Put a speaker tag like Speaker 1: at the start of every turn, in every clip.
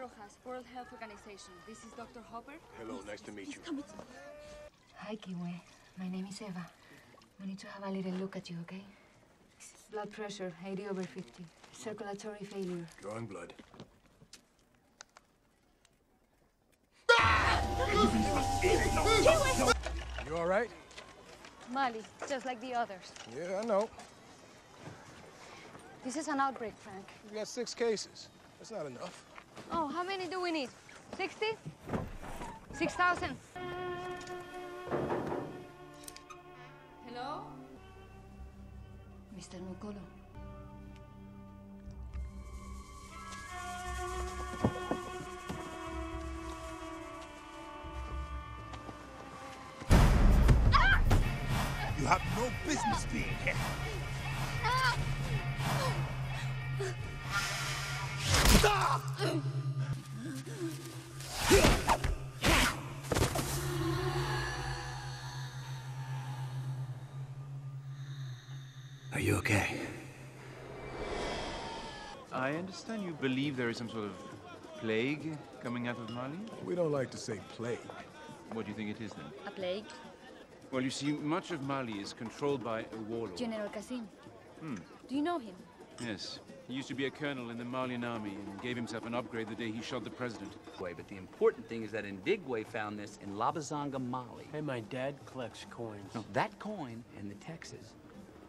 Speaker 1: Rojas, World Health Organization. This is Dr. Hopper.
Speaker 2: Hello, nice to meet you.
Speaker 3: Hi, Kiwi. My name is Eva. We need to have a little look at you, okay? Blood pressure, 80 over 50. Circulatory failure.
Speaker 2: Drawing blood. You all right?
Speaker 1: Mali, just like the others.
Speaker 2: Yeah, I know.
Speaker 1: This is an outbreak, Frank.
Speaker 2: We got six cases. That's not enough.
Speaker 1: Oh, how many do we need? 60? 6,000? Hello?
Speaker 3: Mr. Nukolo.
Speaker 4: You have no business being here. Are you okay?
Speaker 5: I understand you believe there is some sort of plague coming out of Mali?
Speaker 2: We don't like to say plague.
Speaker 5: What do you think it is then?
Speaker 1: A plague?
Speaker 5: Well, you see, much of Mali is controlled by a warlord.
Speaker 1: General Kazim. Hmm. Do you know him?
Speaker 5: Yes. He used to be a colonel in the Malian army and gave himself an upgrade the day he shot the president.
Speaker 6: Way, but the important thing is that Indigwe found this in Labazanga, Mali.
Speaker 7: Hey, my dad collects coins.
Speaker 6: No, that coin and the Texas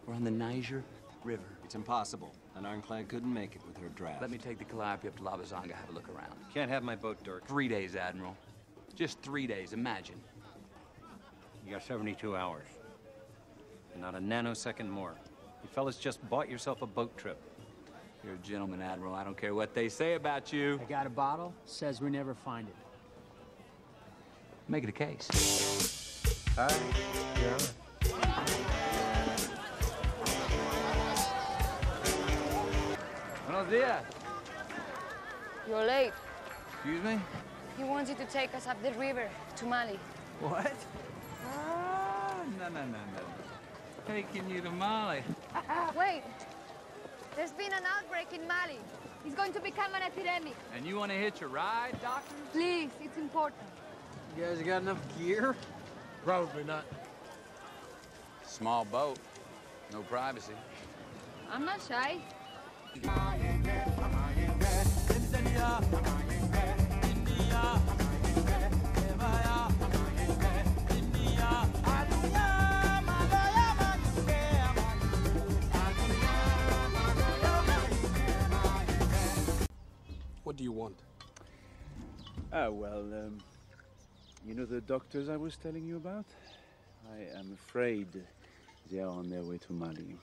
Speaker 6: were on the Niger River.
Speaker 8: It's impossible. An ironclad couldn't make it with her draft.
Speaker 6: Let me take the Calliope up to Labazanga, have a look around.
Speaker 8: Can't have my boat, Dirk.
Speaker 6: Three days, Admiral. Just three days, imagine.
Speaker 8: You got 72 hours. And not a nanosecond more. You fellas just bought yourself a boat trip.
Speaker 6: You're a gentleman, Admiral. I don't care what they say about you.
Speaker 7: I got a bottle, says we never find it.
Speaker 6: Make it a case.
Speaker 2: Hi. Yeah.
Speaker 6: Buenos dias.
Speaker 1: You're late.
Speaker 5: Excuse me?
Speaker 1: He wants you to take us up the river to Mali.
Speaker 6: What? Ah, no, no, no, no. Taking you to Mali.
Speaker 1: Wait! There's been an outbreak in Mali. It's going to become an epidemic.
Speaker 6: And you want to hitch a ride, Doctor?
Speaker 1: Please, it's important.
Speaker 7: You guys got enough gear?
Speaker 2: Probably not.
Speaker 6: Small boat. No privacy.
Speaker 1: I'm not shy.
Speaker 2: Do you want?
Speaker 5: Ah, well, um, you know the doctors I was telling you about? I am afraid they are on their way to Mali.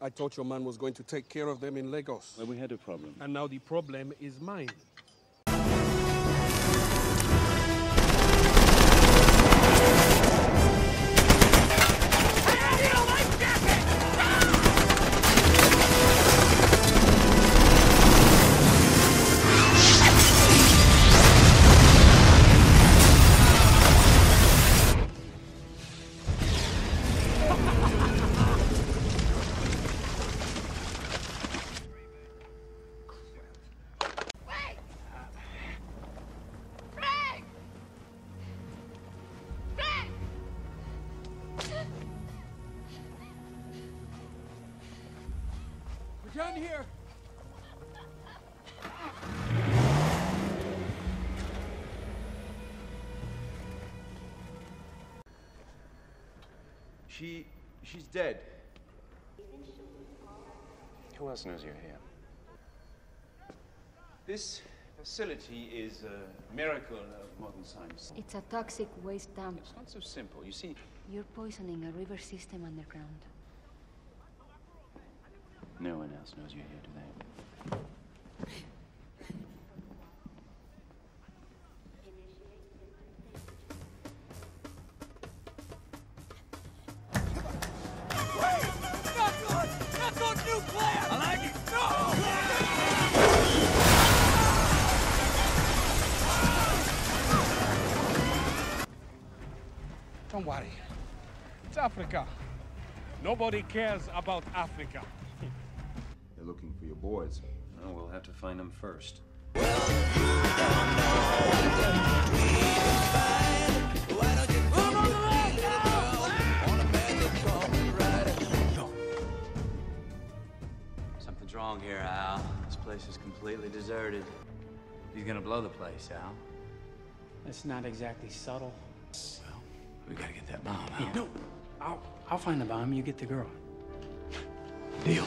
Speaker 9: I thought your man was going to take care of them in Lagos.
Speaker 5: Well, we had a problem.
Speaker 9: And now the problem is mine.
Speaker 2: Done here.
Speaker 5: She. she's dead. Who else knows you're here? This facility is a miracle of modern science.
Speaker 3: It's a toxic waste dump.
Speaker 5: It's not so simple. You see,
Speaker 3: You're poisoning a river system underground.
Speaker 5: No one else knows you're here, do they?
Speaker 9: Don't worry. It's Africa. Nobody cares about Africa.
Speaker 10: They're looking for your boys.
Speaker 8: Well, we'll have to find them first.
Speaker 6: Something's wrong here, Al. This place is completely deserted. He's gonna blow the place, Al.
Speaker 7: That's not exactly subtle.
Speaker 6: Well, We gotta get that bomb, Al.
Speaker 7: Yeah, no, I'll, I'll find the bomb. You get the girl.
Speaker 6: Deal.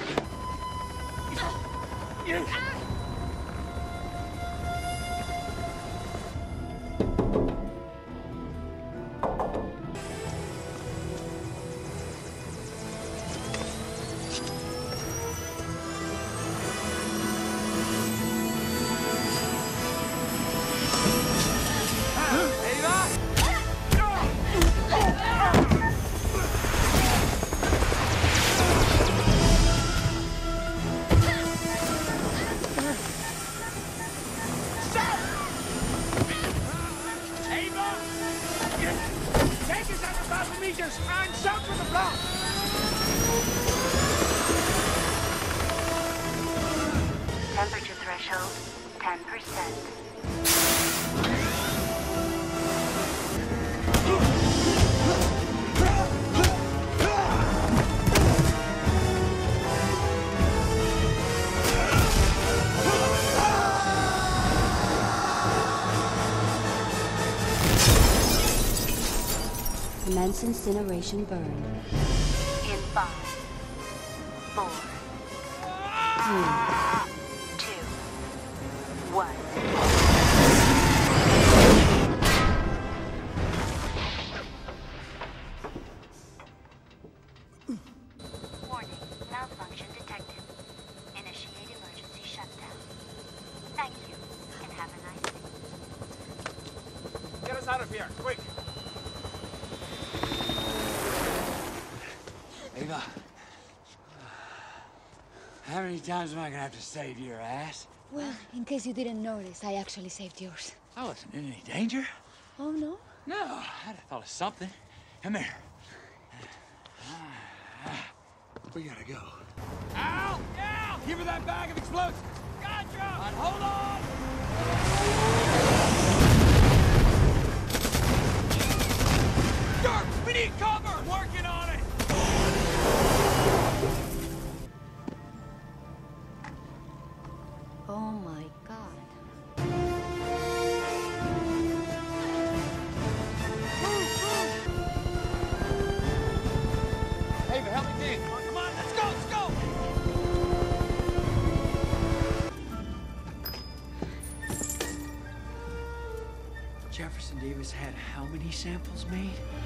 Speaker 11: Ava!
Speaker 12: Temperature threshold, 10%.
Speaker 13: Commence incineration burn.
Speaker 12: In five, four, three, two, one. Warning, malfunction detected. Initiate emergency shutdown. Thank you, and have a nice day.
Speaker 11: Get us out of here, quick!
Speaker 6: Ava. How many times am I gonna have to save your ass?
Speaker 3: Well, in case you didn't notice, I actually saved yours.
Speaker 6: I wasn't in any danger.
Speaker 3: Oh, no?
Speaker 6: No, I'd have thought of something. Come here. We gotta go.
Speaker 11: Al! Al! Give her that bag of explosives! Gotcha! And hold on!
Speaker 7: Many samples made?